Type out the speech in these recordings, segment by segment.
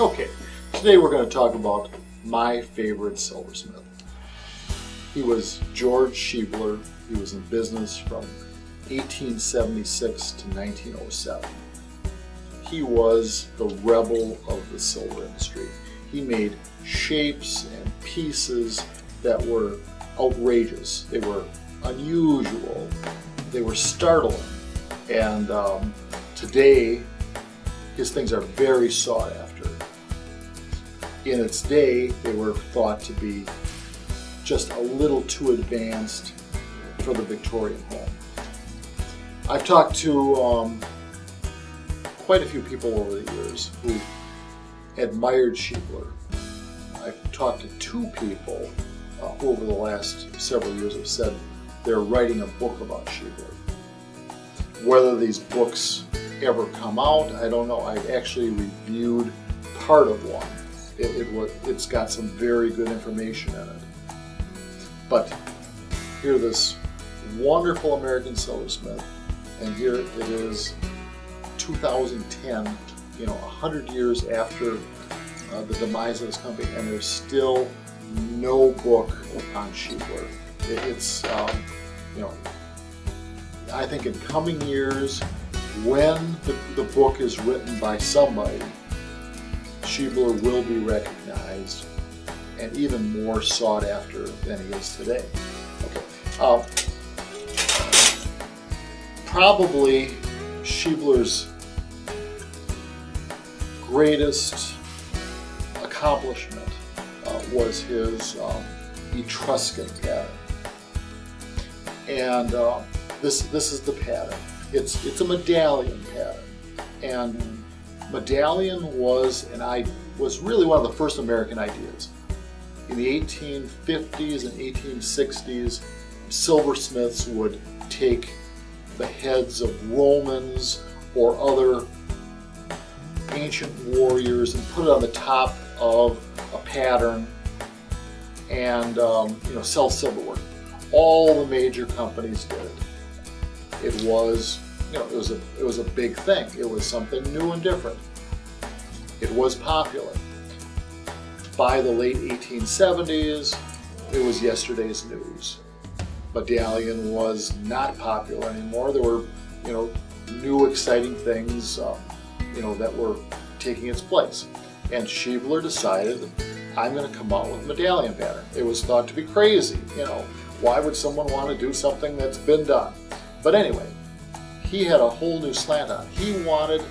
Okay, today we're going to talk about my favorite silversmith. He was George Schiebler. He was in business from 1876 to 1907. He was the rebel of the silver industry. He made shapes and pieces that were outrageous. They were unusual. They were startling. And um, today, his things are very sought after. In its day, they were thought to be just a little too advanced for the Victorian home. I've talked to um, quite a few people over the years who admired Schiebler. I've talked to two people uh, who over the last several years have said they're writing a book about Schiebler. Whether these books ever come out, I don't know. I've actually reviewed part of one. It, it was, it's got some very good information in it. But here this wonderful American silversmith, and here it is 2010, you know, 100 years after uh, the demise of this company, and there's still no book on Schiebler. It, it's, um, you know, I think in coming years, when the, the book is written by somebody, Schiebler will be recognized and even more sought after than he is today. Okay. Uh, probably Schiebler's greatest accomplishment uh, was his um, Etruscan pattern. And uh, this, this is the pattern. It's, it's a medallion pattern. And medallion was, and I was really one of the first American ideas. In the 1850s and 1860s, silversmiths would take the heads of Romans or other ancient warriors and put it on the top of a pattern and um, you know sell silverware. All the major companies did it. It was you know it was a it was a big thing. It was something new and different. It was popular. By the late 1870s, it was yesterday's news. Medallion was not popular anymore. There were, you know, new exciting things, um, you know, that were taking its place. And Schiebler decided, I'm going to come out with a medallion pattern. It was thought to be crazy, you know. Why would someone want to do something that's been done? But anyway, he had a whole new slant on. He wanted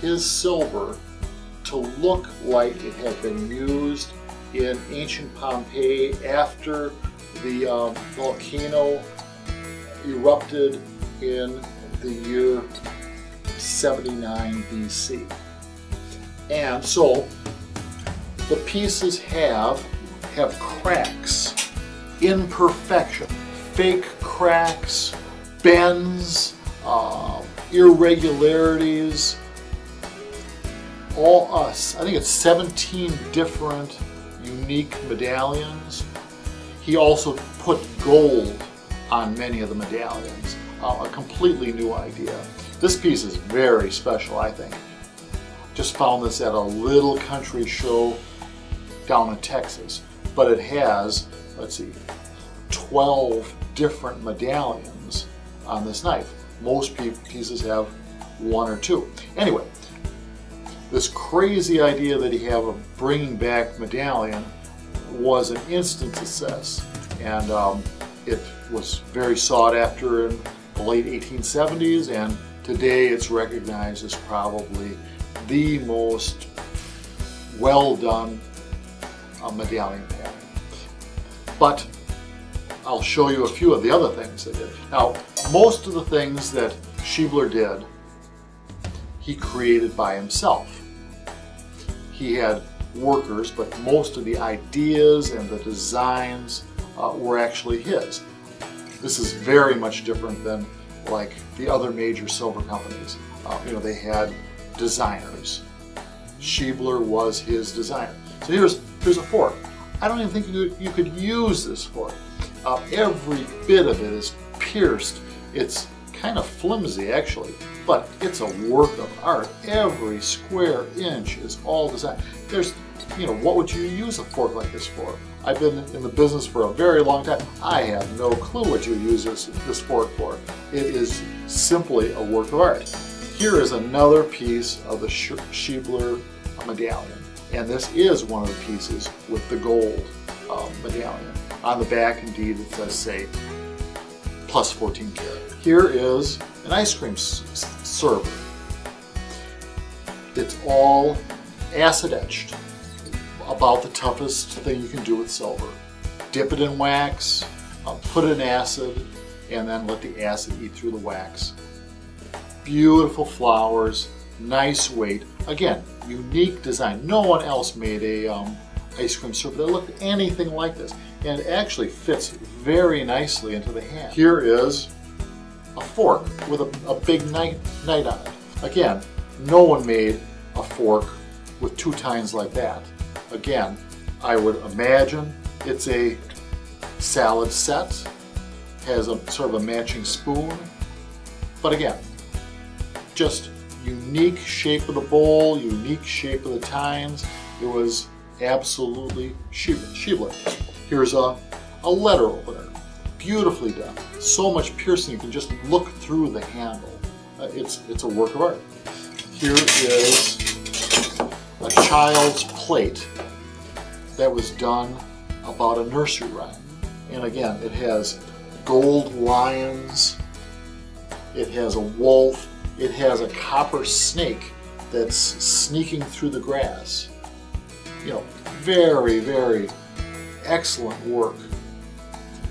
his silver to look like it had been used in ancient Pompeii after the um, volcano erupted in the year 79 BC. And so the pieces have have cracks, imperfection, fake cracks, bends, uh, irregularities, all us. I think it's 17 different unique medallions. He also put gold on many of the medallions, uh, a completely new idea. This piece is very special, I think. Just found this at a little country show down in Texas, but it has, let's see, 12 different medallions on this knife. Most pieces have one or two. Anyway, this crazy idea that he had of bringing back medallion was an instant success and um, it was very sought after in the late 1870s and today it's recognized as probably the most well done uh, medallion pattern. But I'll show you a few of the other things they did. Now, most of the things that Schiebler did, he created by himself. He had workers, but most of the ideas and the designs uh, were actually his. This is very much different than like the other major silver companies. Uh, you know, they had designers. Schiebler was his designer. So here's, here's a fork. I don't even think you, you could use this fork. Uh, every bit of it is pierced. It's kind of flimsy actually. but it's a work of art. Every square inch is all designed. There's, you know, what would you use a fork like this for? I've been in the business for a very long time. I have no clue what you use this, this fork for. It is simply a work of art. Here is another piece of the Schiebler medallion. And this is one of the pieces with the gold um, medallion. On the back, indeed, it does say plus 14 karat. Here is an ice cream server. It's all acid etched, about the toughest thing you can do with silver. Dip it in wax, uh, put it in acid, and then let the acid eat through the wax. Beautiful flowers, nice weight. Again, unique design. No one else made a um, ice cream server that looked anything like this. And it actually fits very nicely into the hand. Here is a fork with a, a big knife, knife on it. Again, no one made a fork with two tines like that. Again, I would imagine it's a salad set, has a sort of a matching spoon, but again, just unique shape of the bowl, unique shape of the tines. It was absolutely Schiebler. Here's a, a letter opener, beautifully done. So much piercing, you can just look through the handle. Uh, it's, it's a work of art. Here is a child's plate that was done about a nursery rhyme. And again, it has gold lions, it has a wolf, it has a copper snake that's sneaking through the grass. You know, very, very excellent work.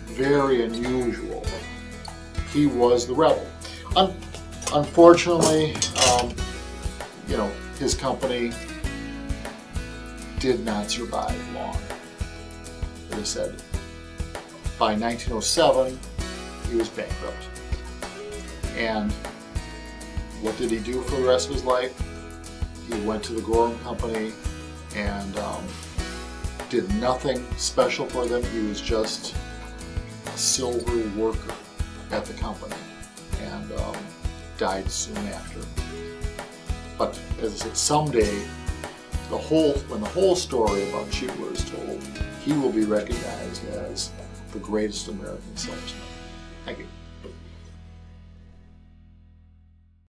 Very unusual. He was the rebel. Un unfortunately, um, you know, his company did not survive long. As I said, by 1907, he was bankrupt. And what did he do for the rest of his life? He went to the Gorham Company and um, did nothing special for them. He was just a silver worker at the company and um, died soon after. But as I said, someday, the whole when the whole story about Schiebler is told, he will be recognized as the greatest American silversmith. Thank you.